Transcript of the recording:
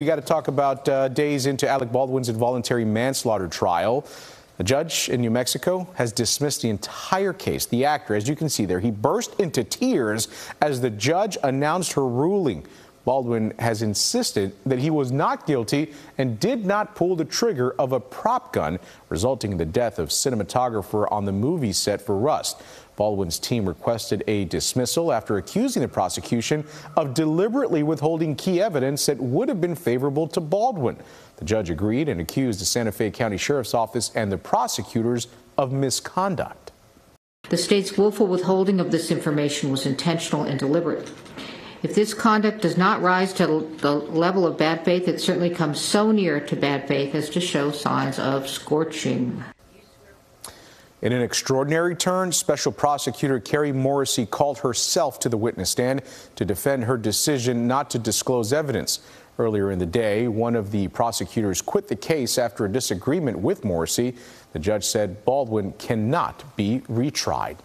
We got to talk about uh, days into Alec Baldwin's involuntary manslaughter trial. The judge in New Mexico has dismissed the entire case. The actor, as you can see there, he burst into tears as the judge announced her ruling. Baldwin has insisted that he was not guilty and did not pull the trigger of a prop gun, resulting in the death of cinematographer on the movie set for Rust. Baldwin's team requested a dismissal after accusing the prosecution of deliberately withholding key evidence that would have been favorable to Baldwin. The judge agreed and accused the Santa Fe County Sheriff's Office and the prosecutors of misconduct. The state's willful withholding of this information was intentional and deliberate. If this conduct does not rise to the level of bad faith, it certainly comes so near to bad faith as to show signs of scorching. In an extraordinary turn, Special Prosecutor Kari Morrissey called herself to the witness stand to defend her decision not to disclose evidence. Earlier in the day, one of the prosecutors quit the case after a disagreement with Morrissey. The judge said Baldwin cannot be retried.